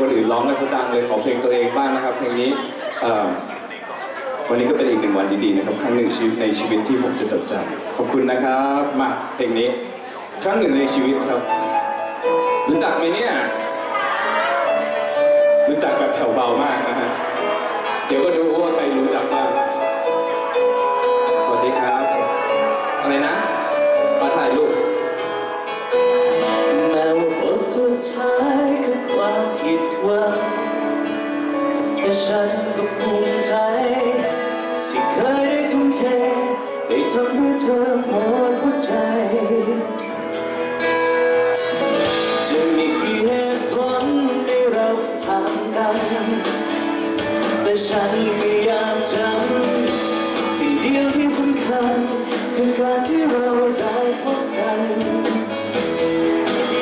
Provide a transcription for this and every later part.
คนอื่นร้องกันสดังเลยขอเพลงตัวเองบ้างนะครับเพลงนี้วันนี้ก็เป็นอีกหนึ่งวันดีๆนะครับครั้งหนึ่งชีวิตในชีวิตที่ผมจะจดจำขอบคุณนะครับมาเพลงนี้ครั้งหนึ่งในชีวิตครับ รู้จักไหมเนี่ย รู้จักแบบแถวเบามากนะฮะ ทำเพื่อเธอหมดหัวใจ จะมีกี่เหตุผลให้เราห่างกัน แต่ฉันไม่อยากจำสิ่งเดียวที่สำคัญ คือการที่เราได้พบกัน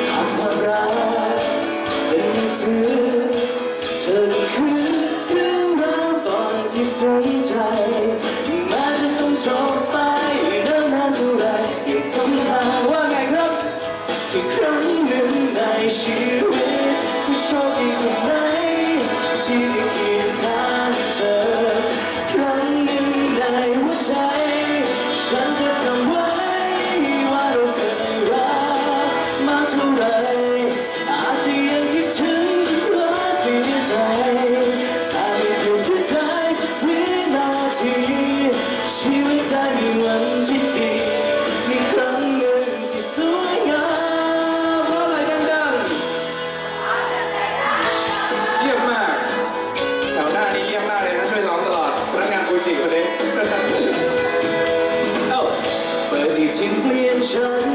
หากความรักเป็นหนังสือเธอคือเรื่องราวตอนที่สนใจ รั้งหนึ่งใเ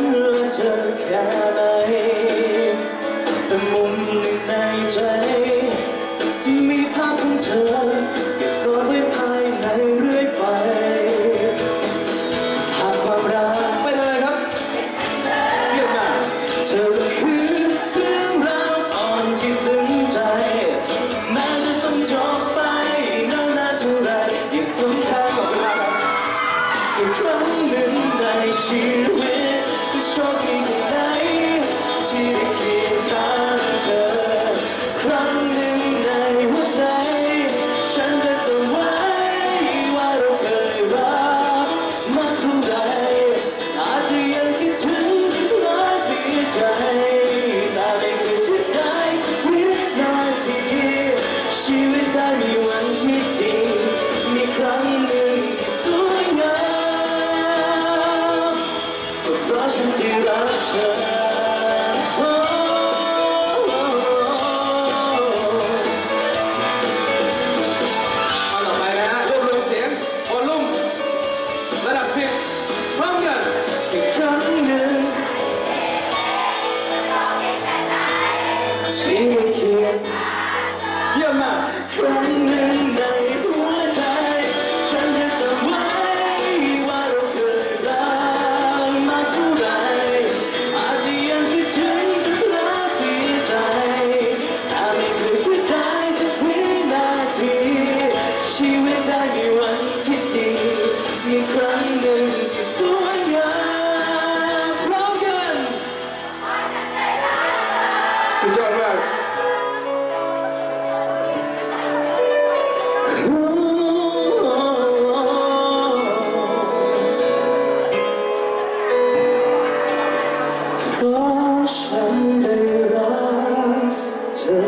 ฉันได้รักเธอ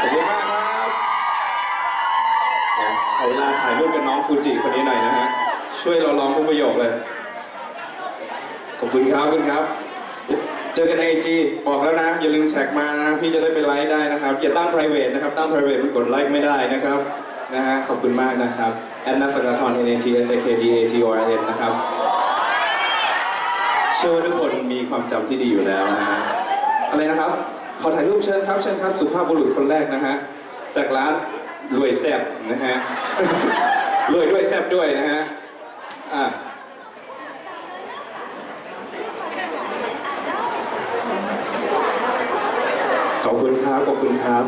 ขอบคุณมากครับเดี๋ยวขอเวลาถ่ายรูปกับน้องฟูจิคนนี้หน่อยนะฮะ ช่วยเราร้องทุกประโยคเลย ขอบคุณครับขอบคุณครับ เจอกันในไอจีบอกแล้วนะ อย่าลืมแท็กมานะพี่จะได้ไปไลค์ได้นะครับ อย่าตั้ง private นะครับ ตั้ง private มันกดไลค์ไม่ได้นะครับนะฮะขอบคุณมากนะครับแอนนัสกาทร N A T S A K D A T O R N นะครับ เชื่อว่าทุกคนมีความจำที่ดีอยู่แล้วนะฮะอะไรนะครับ ขอถ่ายรูปเชิญครับเชิญครับ สุภาพบุรุษคนแรกนะฮะจากร้านรวยแซบนะฮะ รวยด้วยแซบด้วยนะฮะอะขอบคุณครับขอบคุณครับ